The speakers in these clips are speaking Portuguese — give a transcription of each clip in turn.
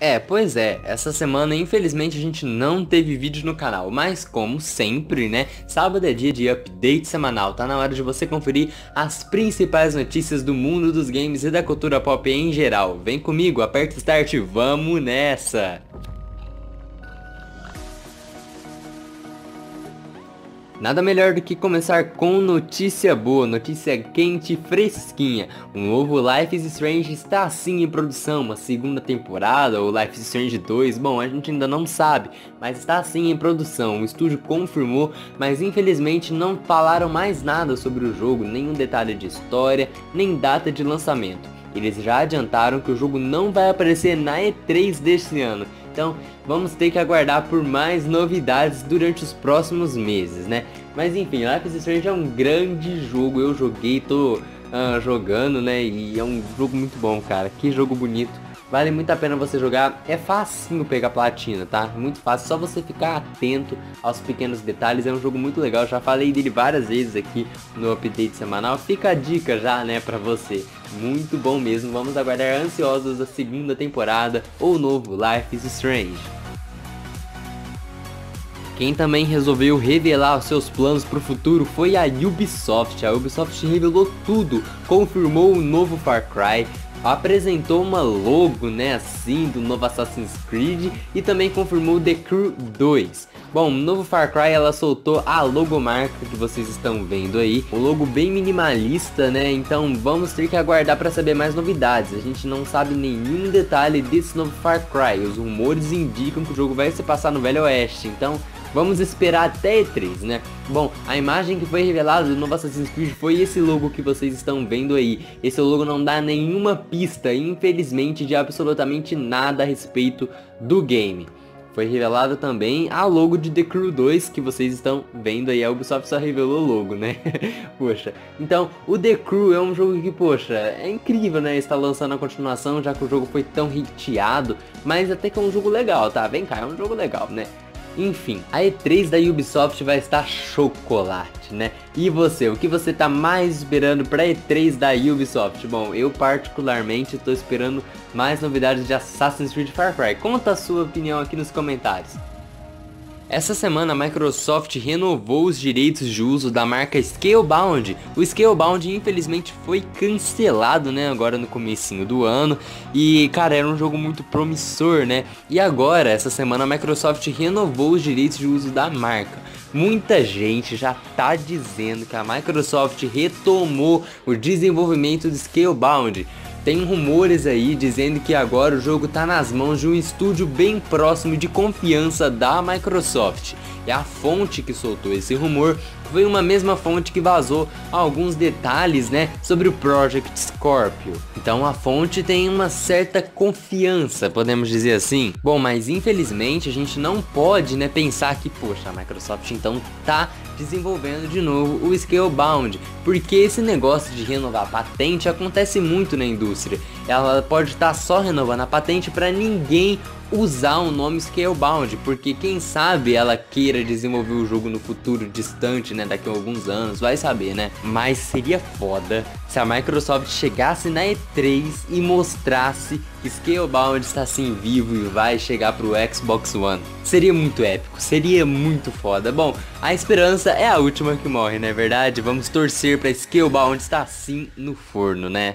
É, pois é, essa semana infelizmente a gente não teve vídeo no canal, mas como sempre, né, sábado é dia de update semanal, tá na hora de você conferir as principais notícias do mundo dos games e da cultura pop em geral. Vem comigo, aperta o start, vamos nessa! Nada melhor do que começar com notícia boa, notícia quente e fresquinha. O novo Life is Strange está sim em produção, uma segunda temporada ou Life is Strange 2, bom, a gente ainda não sabe, mas está sim em produção. O estúdio confirmou, mas infelizmente não falaram mais nada sobre o jogo, nenhum detalhe de história, nem data de lançamento. Eles já adiantaram que o jogo não vai aparecer na E3 deste ano. Então, vamos ter que aguardar por mais novidades durante os próximos meses, né? Mas enfim, Life is Strange é um grande jogo, eu joguei, tô uh, jogando, né? E é um jogo muito bom, cara. Que jogo bonito. Vale muito a pena você jogar. É facinho pegar platina, tá? Muito fácil, só você ficar atento aos pequenos detalhes. É um jogo muito legal, já falei dele várias vezes aqui no update semanal. Fica a dica já, né, pra você. Muito bom mesmo, vamos aguardar ansiosos a segunda temporada ou novo Life is Strange. Quem também resolveu revelar os seus planos para o futuro foi a Ubisoft. A Ubisoft revelou tudo, confirmou o novo Far Cry, apresentou uma logo, né, assim, do novo Assassin's Creed e também confirmou The Crew 2. Bom, no novo Far Cry ela soltou a logomarca que vocês estão vendo aí, o logo bem minimalista, né, então vamos ter que aguardar para saber mais novidades. A gente não sabe nenhum detalhe desse novo Far Cry, os rumores indicam que o jogo vai se passar no Velho Oeste, então Vamos esperar até E3, né? Bom, a imagem que foi revelada do novo Assassin's Creed foi esse logo que vocês estão vendo aí. Esse logo não dá nenhuma pista, infelizmente, de absolutamente nada a respeito do game. Foi revelado também a logo de The Crew 2 que vocês estão vendo aí. A Ubisoft só revelou logo, né? poxa. Então, o The Crew é um jogo que, poxa, é incrível, né? Está lançando a continuação, já que o jogo foi tão hiteado. Mas até que é um jogo legal, tá? Vem cá, é um jogo legal, né? Enfim, a E3 da Ubisoft vai estar chocolate, né? E você, o que você tá mais esperando pra E3 da Ubisoft? Bom, eu particularmente tô esperando mais novidades de Assassin's Creed Far Cry. Conta a sua opinião aqui nos comentários. Essa semana a Microsoft renovou os direitos de uso da marca Scalebound. O Scalebound infelizmente foi cancelado, né, agora no comecinho do ano. E, cara, era um jogo muito promissor, né? E agora, essa semana a Microsoft renovou os direitos de uso da marca. Muita gente já tá dizendo que a Microsoft retomou o desenvolvimento do Scalebound. Tem rumores aí dizendo que agora o jogo está nas mãos de um estúdio bem próximo de confiança da Microsoft. E a fonte que soltou esse rumor foi uma mesma fonte que vazou alguns detalhes, né, sobre o Project Scorpio. Então a fonte tem uma certa confiança, podemos dizer assim. Bom, mas infelizmente a gente não pode, né, pensar que, poxa, a Microsoft então tá desenvolvendo de novo o Scalebound, porque esse negócio de renovar patente acontece muito na indústria. Ela pode estar tá só renovando a patente para ninguém usar o nome Scalebound, porque quem sabe ela queira desenvolver o jogo no futuro distante, né, daqui a alguns anos, vai saber, né? Mas seria foda se a Microsoft chegasse na E3 e mostrasse que Scalebound está assim vivo e vai chegar pro Xbox One. Seria muito épico, seria muito foda. Bom, a esperança é a última que morre, não é verdade? Vamos torcer para Scalebound estar assim no forno, né?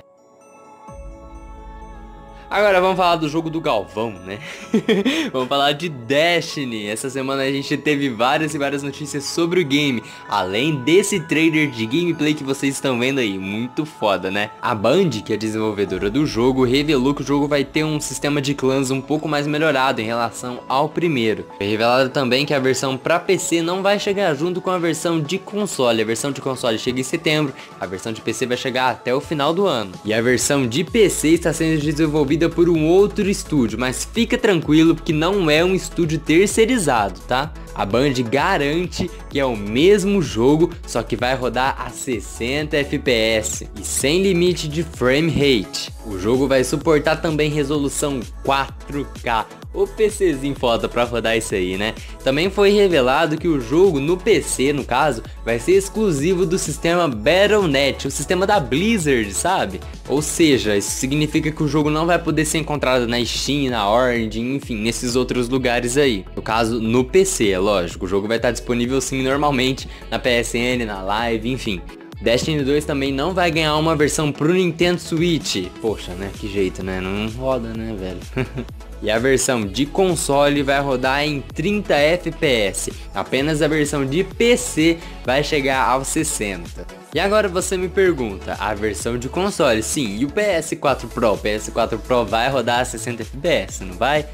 Agora vamos falar do jogo do Galvão, né? vamos falar de Destiny. Essa semana a gente teve várias e várias notícias sobre o game, além desse trailer de gameplay que vocês estão vendo aí, muito foda, né? A Band, que é desenvolvedora do jogo, revelou que o jogo vai ter um sistema de clãs um pouco mais melhorado em relação ao primeiro. Foi revelado também que a versão para PC não vai chegar junto com a versão de console. A versão de console chega em setembro, a versão de PC vai chegar até o final do ano. E a versão de PC está sendo desenvolvida por um outro estúdio, mas fica tranquilo porque não é um estúdio terceirizado, tá? A Band garante que é o mesmo jogo, só que vai rodar a 60 FPS e sem limite de frame rate. O jogo vai suportar também resolução 4K, o PCzinho foda pra rodar isso aí, né? Também foi revelado que o jogo no PC, no caso, vai ser exclusivo do sistema Battle.net, o sistema da Blizzard, sabe? Ou seja, isso significa que o jogo não vai poder ser encontrado na Steam, na Origin, enfim, nesses outros lugares aí. No caso, no PC, é lógico. O jogo vai estar disponível sim normalmente na PSN, na Live, enfim. Destiny 2 também não vai ganhar uma versão pro Nintendo Switch. Poxa, né? Que jeito, né? Não roda, né, velho? e a versão de console vai rodar em 30 FPS. Apenas a versão de PC vai chegar aos 60. E agora você me pergunta, a versão de console, sim, e o PS4 Pro? O PS4 Pro vai rodar a 60 FPS, não vai?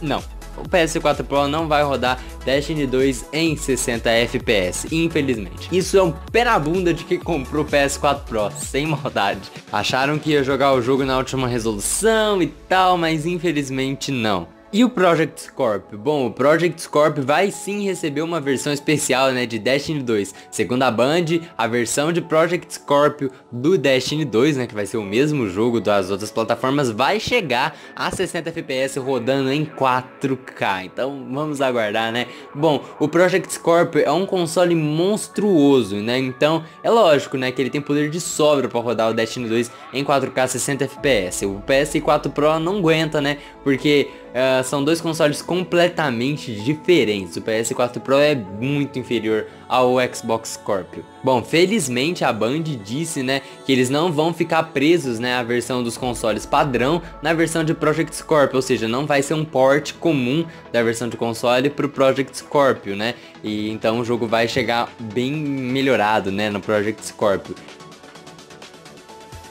Não, o PS4 Pro não vai rodar Destiny 2 em 60 FPS, infelizmente. Isso é um pé na bunda de que comprou o PS4 Pro, sem maldade. Acharam que ia jogar o jogo na última resolução e tal, mas infelizmente não. E o Project Scorpio? Bom, o Project Scorpio vai sim receber uma versão especial né, de Destiny 2. Segundo a Band, a versão de Project Scorpio do Destiny 2, né, que vai ser o mesmo jogo das outras plataformas, vai chegar a 60 FPS rodando em 4K. Então vamos aguardar, né? Bom, o Project Scorpio é um console monstruoso, né? Então é lógico, né, que ele tem poder de sobra para rodar o Destiny 2 em 4K 60 FPS. O PS4 Pro não aguenta, né? Porque Uh, são dois consoles completamente diferentes. O PS4 Pro é muito inferior ao Xbox Scorpio. Bom, felizmente a Band disse, né, que eles não vão ficar presos, né, à versão dos consoles padrão na versão de Project Scorpio, ou seja, não vai ser um port comum da versão de console para o Project Scorpio, né? E então o jogo vai chegar bem melhorado, né, no Project Scorpio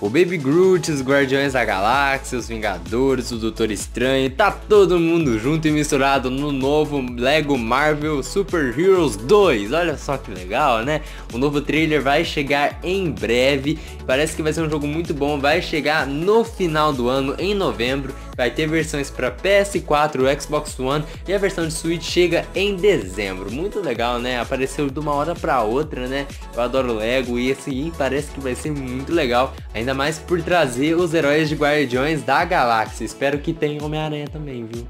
o Baby Groot, os Guardiões da Galáxia, os Vingadores, o Doutor Estranho, tá todo mundo junto e misturado no novo Lego Marvel Super Heroes 2. Olha só que legal, né? O novo trailer vai chegar em breve. Parece que vai ser um jogo muito bom, vai chegar no final do ano, em novembro. Vai ter versões para PS4, Xbox One e a versão de Switch chega em dezembro. Muito legal, né? Apareceu de uma hora para outra, né? Eu adoro Lego e esse parece que vai ser muito legal. Ainda mais por trazer os heróis de Guardiões da Galáxia. Espero que tenha Homem-Aranha também, viu?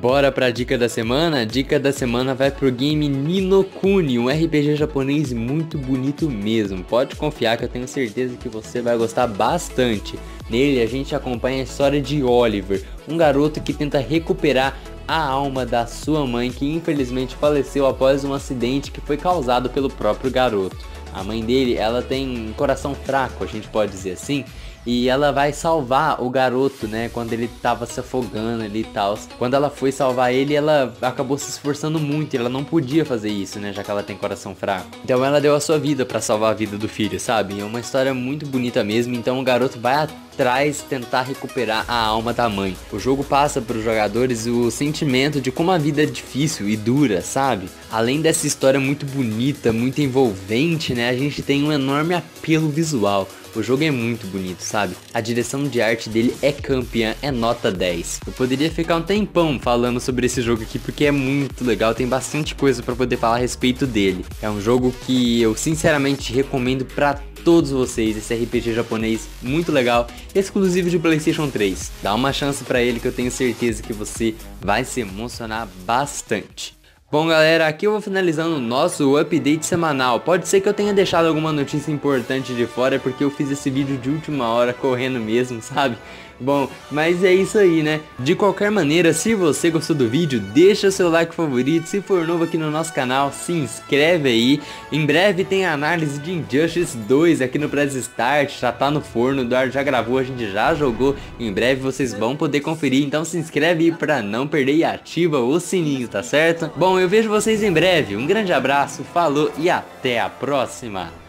Bora pra dica da semana? Dica da semana vai pro game Ninokuni, um RPG japonês muito bonito mesmo. Pode confiar que eu tenho certeza que você vai gostar bastante. Nele a gente acompanha a história de Oliver, um garoto que tenta recuperar a alma da sua mãe que infelizmente faleceu após um acidente que foi causado pelo próprio garoto. A mãe dele, ela tem um coração fraco, a gente pode dizer assim, e ela vai salvar o garoto, né? Quando ele tava se afogando ali e tal. Quando ela foi salvar ele, ela acabou se esforçando muito. Ela não podia fazer isso, né? Já que ela tem coração fraco. Então ela deu a sua vida para salvar a vida do filho, sabe? É uma história muito bonita mesmo. Então o garoto vai atrás tentar recuperar a alma da mãe. O jogo passa para os jogadores o sentimento de como a vida é difícil e dura, sabe? Além dessa história muito bonita, muito envolvente, né? A gente tem um enorme apelo visual. O jogo é muito bonito, sabe? A direção de arte dele é campeã, é nota 10. Eu poderia ficar um tempão falando sobre esse jogo aqui porque é muito legal, tem bastante coisa para poder falar a respeito dele. É um jogo que eu sinceramente recomendo para todos vocês esse RPG japonês muito legal, exclusivo de PlayStation 3. Dá uma chance para ele que eu tenho certeza que você vai se emocionar bastante. Bom galera, aqui eu vou finalizando o nosso update semanal. Pode ser que eu tenha deixado alguma notícia importante de fora, porque eu fiz esse vídeo de última hora correndo mesmo, sabe? Bom, mas é isso aí, né? De qualquer maneira, se você gostou do vídeo, deixa seu like favorito. Se for novo aqui no nosso canal, se inscreve aí. Em breve tem a análise de Injustice 2 aqui no Press Start. Já tá no forno, o Eduardo já gravou, a gente já jogou. Em breve vocês vão poder conferir. Então se inscreve aí pra não perder e ativa o sininho, tá certo? Bom, eu vejo vocês em breve. Um grande abraço, falou e até a próxima.